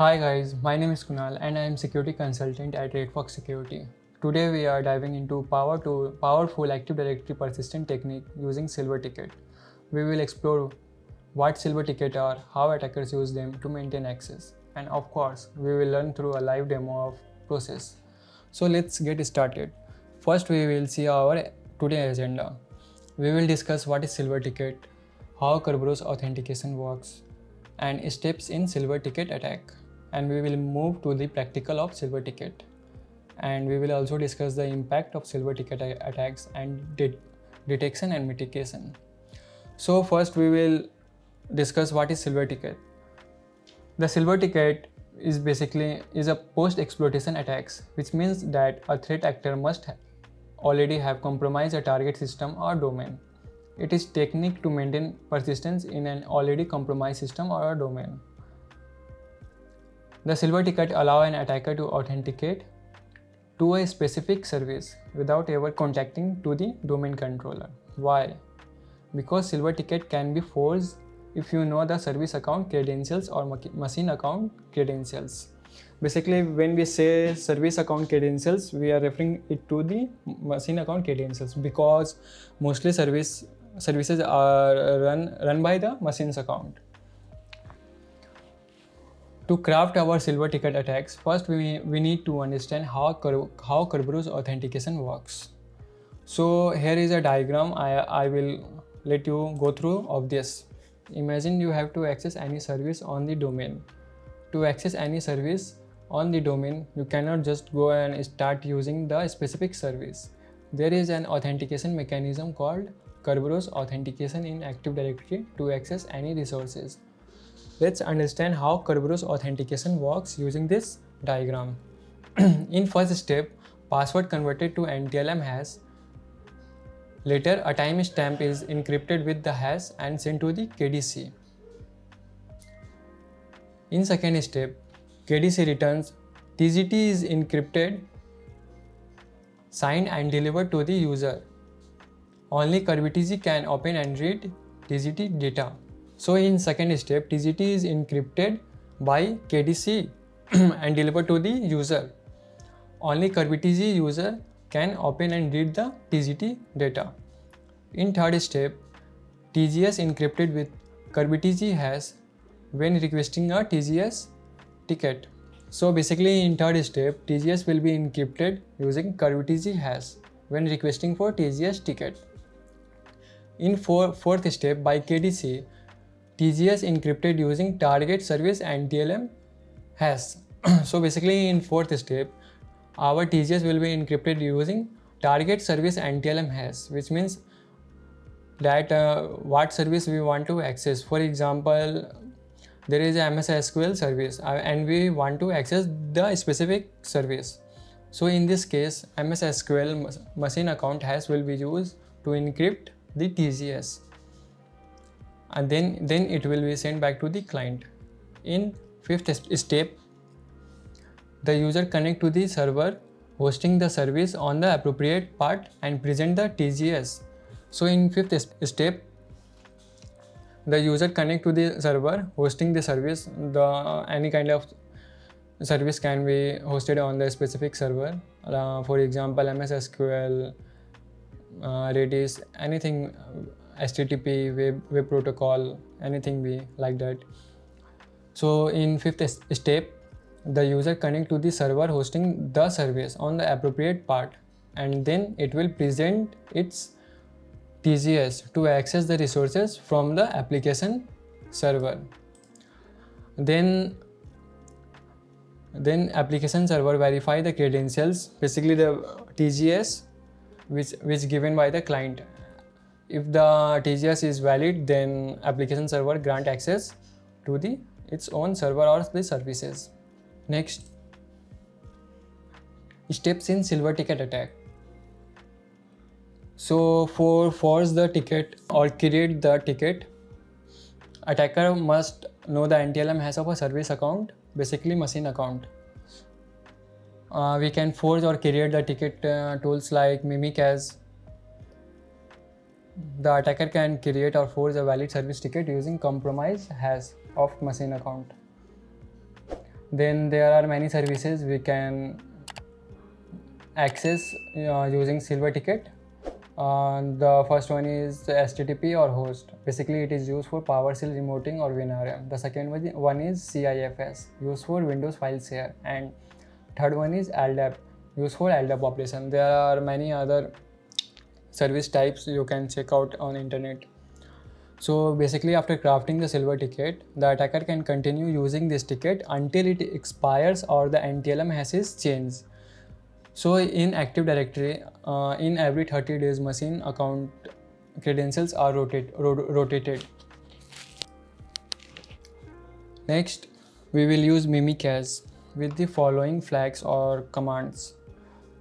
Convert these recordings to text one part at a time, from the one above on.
Hi guys, my name is Kunal and I am security consultant at RedFox Security. Today we are diving into power to powerful Active Directory persistent technique using Silver Ticket. We will explore what Silver Ticket are, how attackers use them to maintain access, and of course, we will learn through a live demo of process. So let's get started. First we will see our today agenda. We will discuss what is Silver Ticket, how Kerberos authentication works, and steps in Silver Ticket attack. And we will move to the practical of Silver Ticket. And we will also discuss the impact of Silver Ticket attacks and de detection and mitigation. So first we will discuss what is Silver Ticket. The Silver Ticket is basically is a post exploitation attacks which means that a threat actor must already have compromised a target system or domain it is technique to maintain persistence in an already compromised system or a domain the silver ticket allow an attacker to authenticate to a specific service without ever contacting to the domain controller why because silver ticket can be forced if you know the service account credentials or machine account credentials. Basically, when we say service account credentials, we are referring it to the machine account credentials because mostly service services are run run by the machine's account. To craft our silver ticket attacks, first we, we need to understand how, how Kerberos authentication works. So here is a diagram I, I will let you go through of this. Imagine you have to access any service on the domain. To access any service on the domain, you cannot just go and start using the specific service. There is an authentication mechanism called Kerberos authentication in Active Directory to access any resources. Let's understand how Kerberos authentication works using this diagram. in first step, password converted to NTLM hash Later, a timestamp is encrypted with the hash and sent to the KDC. In second step, KDC returns TGT is encrypted, signed and delivered to the user. Only KRBTG can open and read TGT data. So in second step, TGT is encrypted by KDC and delivered to the user. Only KRBTG user can open and read the TGT data. In third step, TGS encrypted with KRBTG hash when requesting a TGS ticket. So basically in third step, TGS will be encrypted using KRBTG hash when requesting for TGS ticket. In four, fourth step by KDC, TGS encrypted using target service and NTLM hash. so basically in fourth step, our TGS will be encrypted using target service and NTLM hash, which means that uh, what service we want to access. For example, there is a MS SQL service uh, and we want to access the specific service. So in this case, MS SQL machine account hash will be used to encrypt the TGS and then, then it will be sent back to the client. In fifth step, the user connect to the server hosting the service on the appropriate part and present the TGS. So in fifth step, the user connect to the server hosting the service. The any kind of service can be hosted on the specific server. Uh, for example, MS SQL, uh, Redis, anything, HTTP, web, web protocol, anything be like that. So in fifth step, the user connect to the server hosting the service on the appropriate part and then it will present its TGS to access the resources from the application server. Then then application server verify the credentials basically the TGS which which given by the client if the TGS is valid then application server grant access to the its own server or the services Next, steps in silver ticket attack. So for force the ticket or create the ticket, attacker must know the NTLM hash of a service account, basically machine account. Uh, we can forge or create the ticket uh, tools like Mimikaz. The attacker can create or forge a valid service ticket using compromise hash of machine account. then there are many services we can access uh, using silver ticket. Uh, the first one is http or host. Basically it is used for powershell remoting or winrm the second one is cifs used for windows file share. And third one is ldap used for ldap operation. There are many other service types you can check out on internet so basically after crafting the silver ticket, the attacker can continue using this ticket until it expires or the NTLM hashes changed. So in Active Directory, uh, in every 30 days machine account credentials are rotate, ro rotated. Next, we will use Mimikaz with the following flags or commands.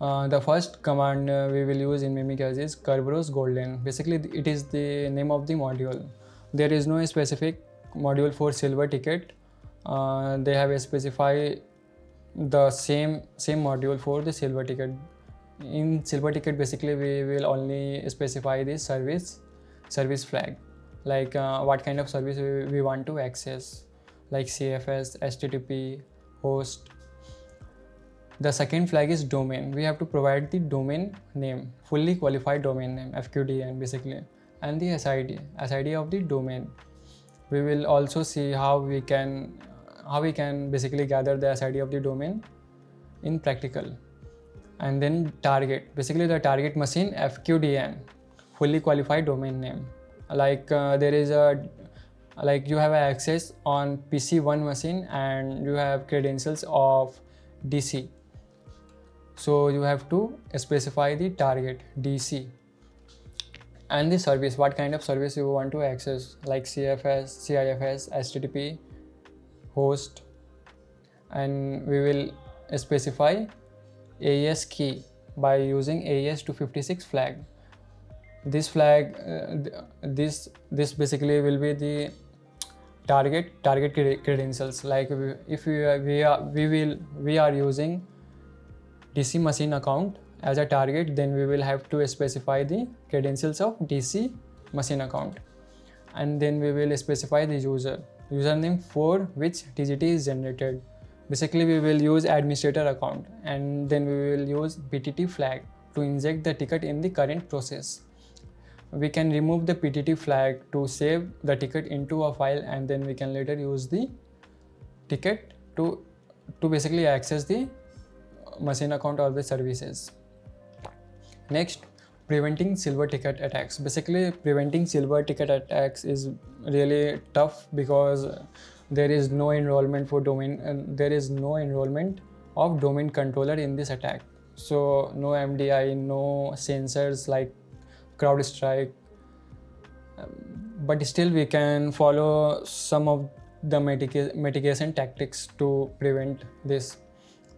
Uh, the first command uh, we will use in Mimikaz is Kerberos Golden. Basically, it is the name of the module. There is no specific module for silver ticket. Uh, they have specified the same same module for the silver ticket. In silver ticket, basically we will only specify the service service flag, like uh, what kind of service we, we want to access, like CFS, HTTP, host, the second flag is domain. We have to provide the domain name, fully qualified domain name, FQDN basically, and the SID, SID of the domain. We will also see how we can how we can basically gather the SID of the domain in practical. And then target, basically the target machine FQDN, fully qualified domain name. Like uh, there is a like you have access on PC1 machine and you have credentials of DC so you have to specify the target DC and the service, what kind of service you want to access like CFS, CIFS, HTTP, host and we will specify AES key by using AES 256 flag. This flag, uh, this this basically will be the target target credentials. Like if we, we are we will we are using DC machine account as a target, then we will have to specify the credentials of DC machine account. And then we will specify the user, username for which TGT is generated. Basically, we will use administrator account and then we will use PTT flag to inject the ticket in the current process. We can remove the PTT flag to save the ticket into a file and then we can later use the ticket to, to basically access the machine account or the services. Next, preventing silver ticket attacks. Basically, preventing silver ticket attacks is really tough because there is no enrollment for domain and there is no enrollment of domain controller in this attack. So no MDI, no sensors like CrowdStrike. Um, but still we can follow some of the mitigation tactics to prevent this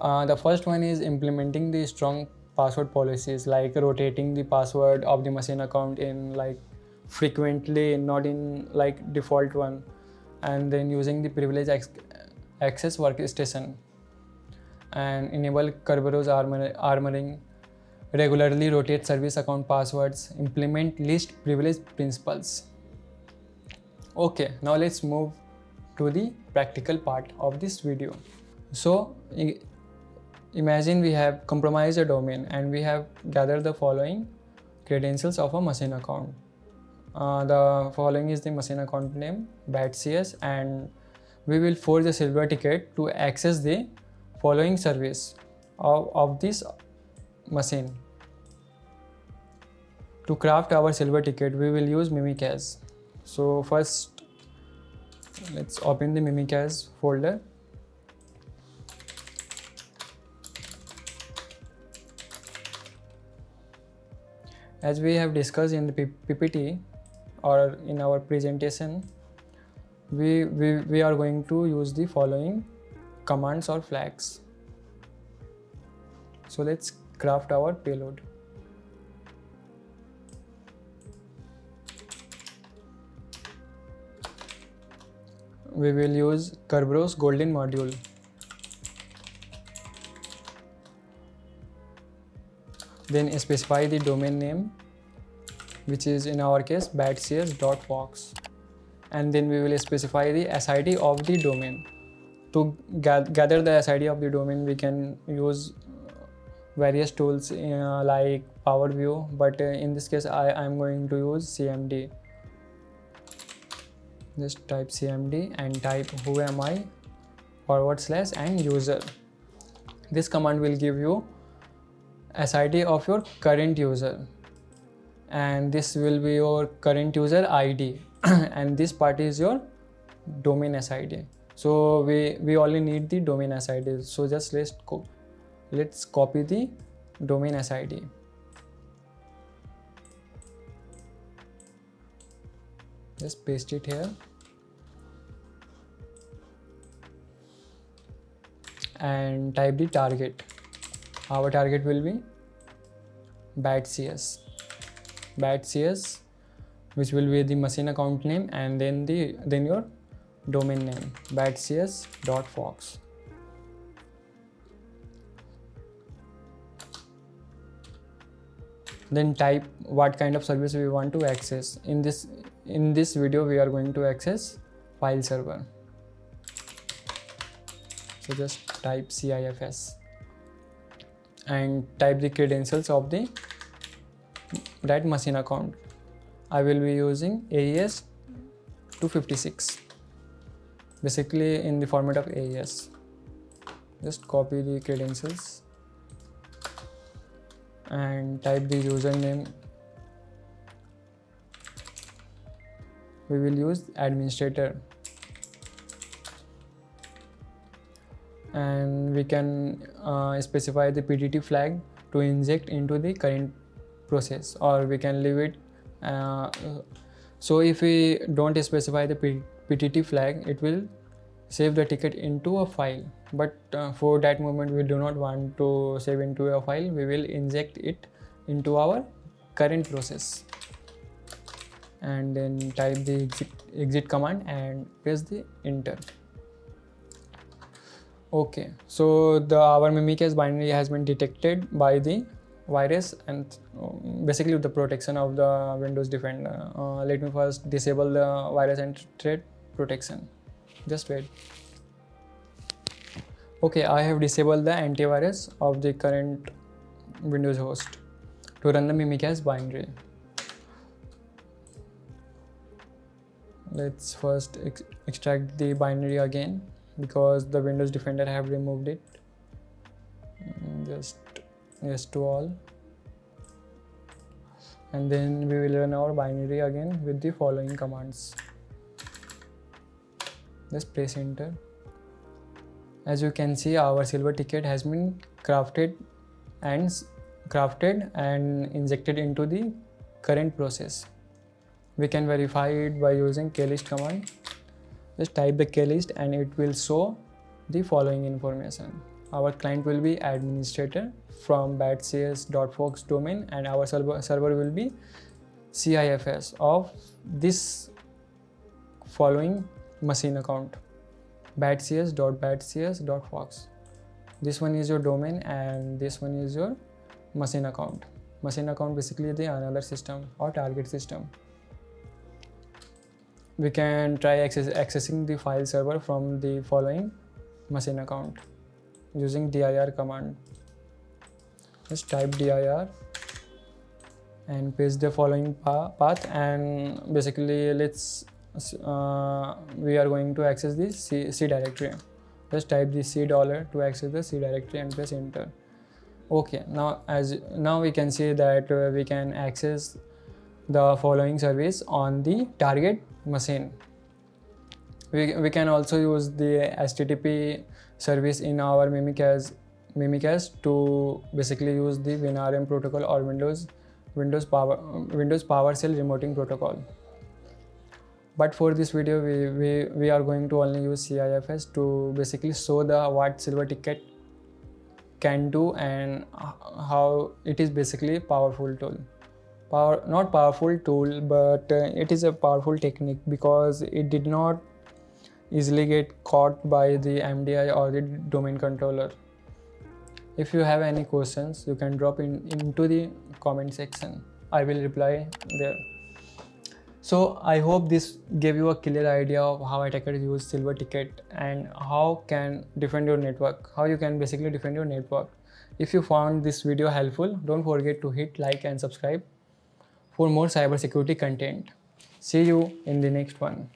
uh, the first one is implementing the strong password policies like rotating the password of the machine account in like frequently not in like default one and then using the privilege access workstation and enable Kerberos armor armoring regularly rotate service account passwords implement least privilege principles. Okay now let's move to the practical part of this video. So Imagine we have compromised a domain and we have gathered the following credentials of a machine account. Uh, the following is the machine account name batcs and we will forge a silver ticket to access the following service of, of this machine. To craft our silver ticket we will use Mimikaz. So first let's open the Mimikaz folder As we have discussed in the PPT or in our presentation, we, we, we are going to use the following commands or flags. So let's craft our payload. We will use Kerberos Golden module. Then specify the domain name which is in our case batcs.vox and then we will specify the SID of the domain to gather the SID of the domain, we can use various tools uh, like Power View, but uh, in this case, I am going to use CMD. Just type CMD and type who am I forward slash and user. This command will give you SID of your current user. And this will be your current user ID and this part is your domain SID so we we only need the domain sid so just let's co let's copy the domain sid just paste it here. And type the target our target will be bat cs cs which will be the machine account name and then the then your domain name batcs.fox. Then type what kind of service we want to access. In this in this video we are going to access file server. So just type CIFS and type the credentials of the that machine account. I will be using AES 256 basically in the format of AES. Just copy the credentials and type the username. We will use administrator and we can uh, specify the PTT flag to inject into the current process or we can leave it uh, so if we don't specify the PTT flag, it will save the ticket into a file. But uh, for that moment, we do not want to save into a file. We will inject it into our current process and then type the exit, exit command and press the enter okay. So the our mimikatz binary has been detected by the virus and um, basically the protection of the windows defender uh, let me first disable the virus and threat protection. Just wait. Okay i have disabled the antivirus of the current windows host to run the mimikatz binary. Let's first ex extract the binary again because the windows defender have removed it. Mm, just yes to all. And then we will run our binary again with the following commands. Just press enter. As you can see our silver ticket has been crafted and crafted and injected into the current process. We can verify it by using klist command just type the list and it will show the following information. Our client will be administrator from batcs.fox domain and our server, server will be CIFS of this following machine account batcs.batcs.fox this one is your domain and this one is your machine account. Machine account basically the another system or target system we can try access, accessing the file server from the following machine account using dir command. Just type dir and paste the following path and basically let's uh, we are going to access the C, C directory. Just type the C dollar to access the C directory and press enter. Okay now as now we can see that uh, we can access the following service on the target machine. We, we can also use the http service in our mimikatz mimikatz to basically use the winrm protocol or windows windows power windows powershell remoting protocol. But for this video we, we, we are going to only use CIFS to basically show the what silver ticket can do and how it is basically powerful tool power not powerful tool but uh, it is a powerful technique because it did not easily get caught by the MDI or the domain controller. If you have any questions, you can drop in into the comment section. I will reply there. So I hope this gave you a clear idea of how attackers use silver ticket and how can defend your network, how you can basically defend your network. If you found this video helpful, don't forget to hit like and subscribe for more cybersecurity content. See you in the next one.